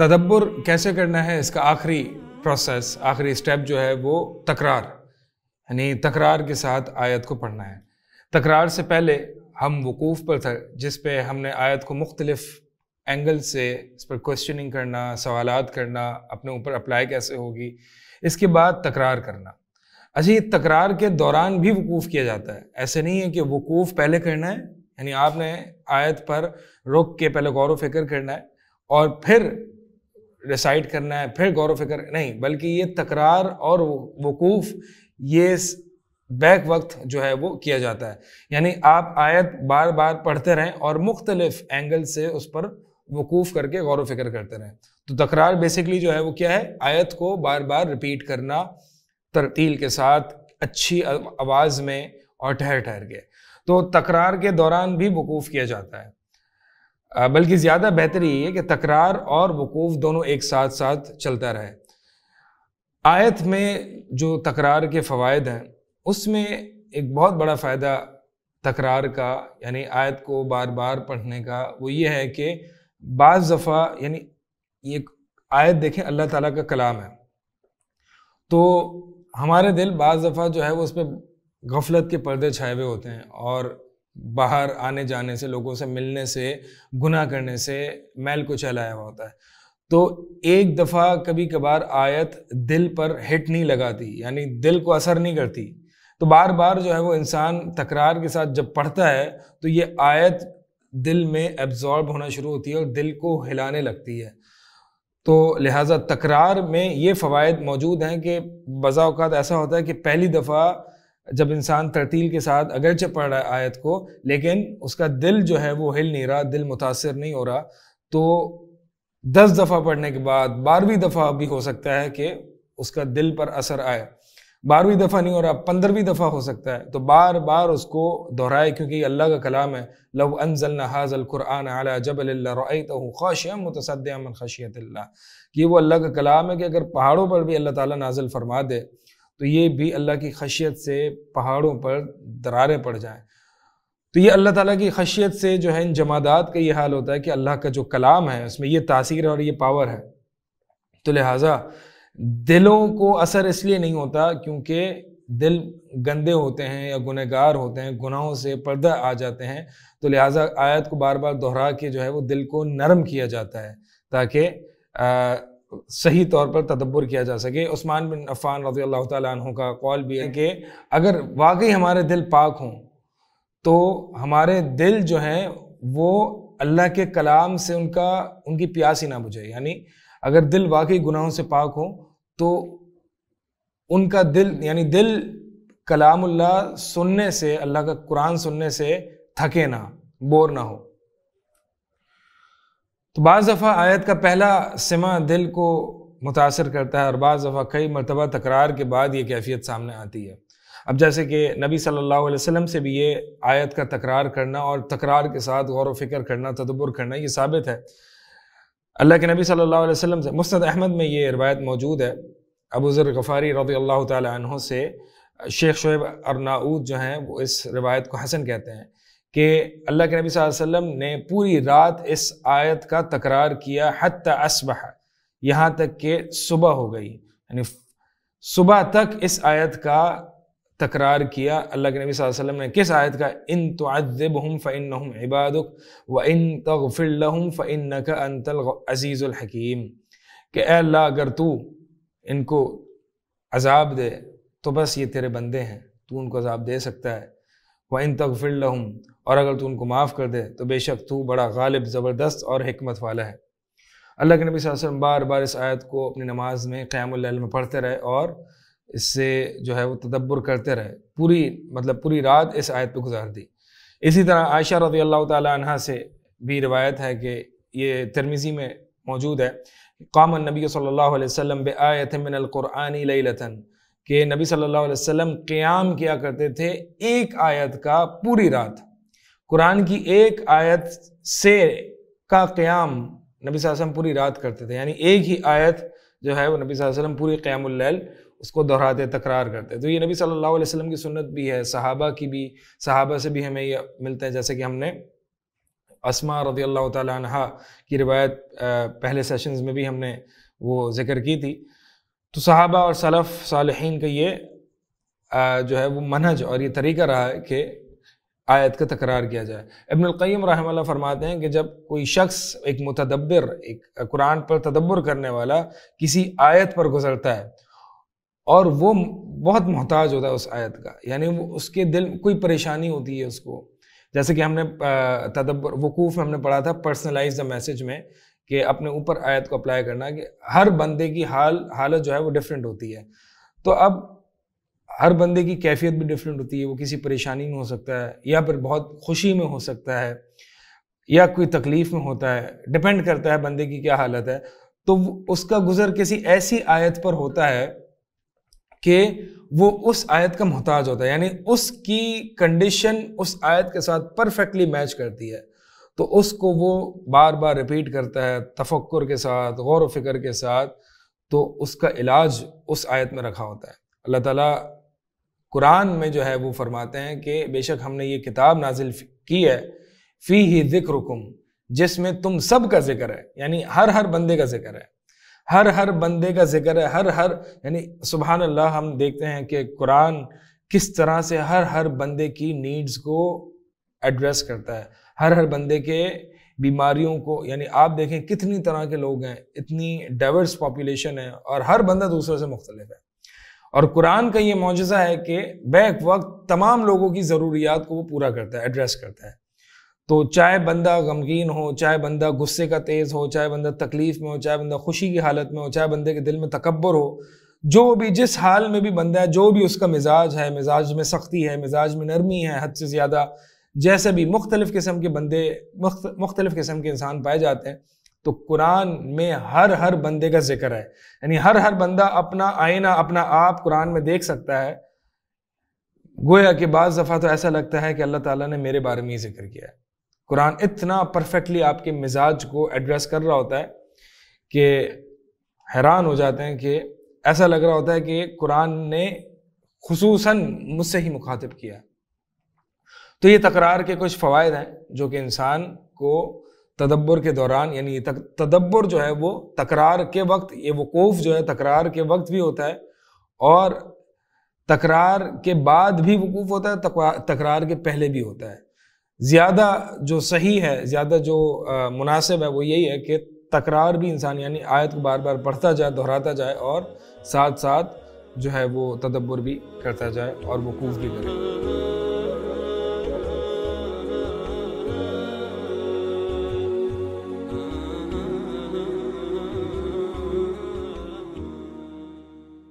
तदब्बर कैसे करना है, इसका आखिरी प्रोसेस आखिरी स्टेप जो है वो तकरार, यानी तकरार के साथ आयत को पढ़ना है। तकरार से पहले हम वकूफ़ पर था, जिस पे हमने आयत को मुख्तलिफ़ एंगल से, इस पर क्वेश्चनिंग करना सवाल करना, अपने ऊपर अप्लाई कैसे होगी, इसके बाद तकरार करना। अच्छा ये तकरार के दौरान भी वकूफ़ किया जाता है। ऐसे नहीं है कि वकूफ़ पहले करना है, यानी आपने आयत पर रुक के पहले गौर फ़िक्र करना है, और फिर रिसाइड करना है, फिर गौर फ़िक्र, नहीं, बल्कि ये तकरार और वकूफ़, ये बैक वक्त जो है वो किया जाता है। यानी आप आयत बार बार पढ़ते रहें और मुख्तलिफ़ एंगल से उस पर वकूफ़ करके गौर फ़िक्र करते रहें। तो तकरार बेसिकली जो है वो क्या है? आयत को बार बार रिपीट करना, तरतील के साथ, अच्छी आवाज़ में और ठहर ठहर के। तो तकरार के दौरान भी वकूफ़ किया जाता है। बल्कि ज़्यादा बेहतर ये है कि तकरार और वकूफ़ दोनों एक साथ साथ चलता रहे। आयत में जो तकरार के फ़वाद हैं, उसमें एक बहुत बड़ा फ़ायदा तकरार का, यानी आयत को बार बार पढ़ने का, वो ये है कि बाज़ दफ़ा, यानी ये आयत देखें, अल्लाह ताला का कलाम है। तो हमारे दिल बाज़ दफ़ा जो है, वो उस पर गफलत के पर्दे छाए हुए होते हैं और बाहर आने जाने से, लोगों से मिलने से, गुनाह करने से मैल को चलाया हुआ होता है। तो एक दफ़ा कभी कभार आयत दिल पर हिट नहीं लगाती, यानी दिल को असर नहीं करती। तो बार बार जो है वो इंसान तकरार के साथ जब पढ़ता है तो ये आयत दिल में एब्जॉर्ब होना शुरू होती है और दिल को हिलाने लगती है। तो लिहाजा तकरार में ये फ़वाद मौजूद हैं कि बज़ात ऐसा होता है कि पहली दफ़ा जब इंसान तरतील के साथ अगरचे पढ़ रहा है आयत को, लेकिन उसका दिल जो है वो हिल नहीं रहा, दिल मुतासर नहीं हो रहा तो दस दफ़ा पढ़ने के बाद, बारहवीं दफ़ा भी हो सकता है कि उसका दिल पर असर आए। बारहवीं दफ़ा नहीं हो रहा, पंद्रहवीं दफ़ा हो सकता है। तो बार बार उसको दोहराए, क्योंकि अल्लाह का कलाम है, लव अनजल हाजल कुरान अला जबल खाशियम मुतसदमन खशियत कि वो अल्लाह का कलाम है कि अगर पहाड़ों पर भी अल्लाह ताला नाजल फरमा दे तो ये भी अल्लाह की खशियत से पहाड़ों पर दरारें पड़ जाएँ। तो ये अल्लाह ताला की खशियत से जो है इन जमादात का ये हाल होता है कि अल्लाह का जो कलाम है, उसमें ये तासीर और ये पावर है। तो लिहाजा दिलों को असर इसलिए नहीं होता क्योंकि दिल गंदे होते हैं या गुनहगार होते हैं, गुनाहों से पर्दा आ जाते हैं। तो लिहाजा आयत को बार बार दोहरा के जो है वो दिल को नरम किया जाता है ताकि सही तौर पर तदब्बर किया जा सके। उस्मान बिन अफ़ान रज़ी अल्लाह तु का कौल भी है कि अगर वाकई हमारे दिल पाक हों तो हमारे दिल जो हैं, वो अल्लाह के कलाम से उनका, उनकी प्यास ही ना बुझे। यानी अगर दिल वाकई गुनाहों से पाक हो तो उनका दिल, यानी दिल कलामुल्लाह सुनने से, अल्लाह का कुरान सुनने से थके ना, बोर ना हो। तो बाज़ दफ़ा आयत का पहला सिमा दिल को मुतासर करता है और बाज़ दफ़ा कई मरतबा तकरार के बाद ये कैफियत सामने आती है। अब जैसे कि नबी सल्लल्लाहु अलैहि वसल्लम से भी ये आयत का तकरार करना और तकरार के साथ गौर फ़िक्र करना, तदब्बर करना, ये साबित है। अल्लाह के नबी सल्लल्लाहु अलैहि वसल्लम से मुस्तद अहमद में ये रवायत मौजूद है। अबू ज़र गफ़ारी रदी अल्लाह तहों से, शेख शुब अरनाऊद जो हैं, वो इस रवायत को हसन कहते हैं। कि अल्लाह के नबी वसल्लम ने पूरी रात इस आयत का तकरार किया हत असबह, यहाँ तक कि सुबह हो गई। यानी सुबह तक इस आयत का तकरार किया। अल्लाह के नबी वसल्लम ने किस आयत का? इन तुअज़िबहुम फ़इन्नहुम इबादुक व इन तगफिर लहुम फ़इन्नका अंतल अज़ीज़ुल हकीम। कि अल्लाह, अगर तू इनको अजाब दे तो बस ये तेरे बंदे हैं, तू उनको अजाब दे सकता है। व इन तगफिर और अगर तू उनको माफ़ कर दे तो बेशक तू बड़ा गालिब, ज़बरदस्त और हमत वाला है। अल्लाह के नबी वसल्लम बार बार इस आयत को अपनी नमाज़ में क़्याम में पढ़ते रहे और इससे जो है वो तदब्बर करते रहे। पूरी मतलब पूरी रात इस आयत पर गुजार दी। इसी तरह आयशा रज़ी अल्लाह तहा से भी रिवायत है कि ये तिरमिज़ी में मौजूद है। काम नबी सल्लल्लाहु अलैहि वसल्लम बेआयत मिनक़ुरानी लतन कि नबी सल्लल्लाहु अलैहि वसल्लम क़याम किया करते थे एक आयत का पूरी रात। कुरान की एक आयत से का क़्याम नबी वसल्लम पूरी रात करते थे। यानी एक ही आयत जो है वो नबी वसल्लम पूरी क़यामुल उसको दोहराते, तकरार करते। तो ये नबी सल्लल्लाहु अलैहि वसल्लम की सुन्नत भी है, सहाबा की भी, सहाबा से भी हमें ये मिलता है। जैसे कि हमने असमा रदी अल्लाह तहा की रिवायत पहले सेशंस में भी हमने वो ज़िक्र की थी। तो सहाबा और सलफ़ सालहीन का ये जो है वो मनहज और ये तरीका रहा है कि आयत का तकरार किया जाए। इब्नुल्क़य्यम रहमल्ला फरमाते हैं कि जब कोई शख्स एक मुतदब्बिर, एक कुरान पर तदब्बर करने वाला किसी आयत पर गुजरता है और वो बहुत मोहताज होता है उस आयत का, यानी वो उसके दिल, कोई परेशानी होती है उसको। जैसे कि हमने तदब्बर, वकूफ़ में हमने पढ़ा था पर्सनलाइज द मैसेज में कि अपने ऊपर आयत को अप्लाई करना कि हर बंदे की हाल, हालत जो है वो डिफरेंट होती है। तो अब हर बंदे की कैफियत भी डिफरेंट होती है, वो किसी परेशानी में हो सकता है, या फिर बहुत खुशी में हो सकता है, या कोई तकलीफ़ में होता है डिपेंड करता है बंदे की क्या हालत है। तो उसका गुजर किसी ऐसी आयत पर होता है कि वो उस आयत का मोहताज होता है, यानी उसकी कंडीशन उस आयत के साथ परफेक्टली मैच करती है। तो उसको वो बार बार रिपीट करता है तफक्र के साथ गौर व फ़िक्र के साथ तो उसका इलाज उस आयत में रखा होता है। अल्लाह ताला कुरान में जो है वो फरमाते हैं कि बेशक हमने ये किताब नाजिल की है फ़ी ही ज़िक्र जिसमें तुम सब का ज़िक्र है, यानी हर हर बंदे का ज़िक्र है। हर हर बंदे का ज़िक्र है, हर हर, यानी सुबहान अल्लाह हम देखते हैं कि कुरान किस तरह से हर हर बंदे की नीड्स को एड्रेस करता है। हर हर बंदे के बीमारियों को, यानी आप देखें कितनी तरह के लोग हैं, इतनी डाइवर्स पॉपुलेशन है और हर बंदा दूसरे से मुख्तलिफ़ है। और कुरान का ये मुजज़ा है कि बैक वक्त तमाम लोगों की ज़रूरियात को वो पूरा करता है एड्रेस करता है। तो चाहे बंदा गमगीन हो, चाहे बंदा गुस्से का तेज़ हो, चाहे बंदा तकलीफ़ में हो, चाहे बंदा खुशी की हालत में हो, चाहे बंदे के दिल में तकबर हो, जो भी, जिस हाल में भी बंदा है, जो भी उसका मिजाज है, मिजाज में सख्ती है, मिजाज में नरमी है, हद से ज़्यादा जैसे भी मुख्तलिफ़ किस्म के बंदे मुख्तलिफ़ किस्म के इंसान पाए जाते हैं तो कुरान में हर हर बंदे का ज़िक्र है। यानी हर हर बंदा अपना आईना, अपना आप कुरान में देख सकता है। गोया कि बाज़ दफ़ा तो ऐसा लगता है कि अल्लाह ताला ने मेरे बारे में ही ज़िक्र किया है। कुरान इतना परफेक्टली आपके मिजाज को एड्रेस कर रहा होता है कि हैरान हो जाते हैं कि ऐसा लग रहा होता है कि कुरान ने खसूस मुझसे ही मुखातिब किया। तो ये तकरार के कुछ फ़वाद हैं जो कि इंसान को तदब्बर के दौरान, यानी तदब्बर जो है वो तकरार के वक्त, ये वकूफ़ जो है तकरार के वक्त भी होता है और तकरार के बाद भी वकूफ़ होता है तकरार के पहले भी होता है। ज़्यादा जो सही है, ज़्यादा जो मुनासिब है वो यही है कि तकरार भी इंसान, यानी आयत को बार बार पढ़ता जाए, दोहराता जाए और साथ साथ जो है वो तदब्बर भी करता जाए और वकूफ़ भी करे।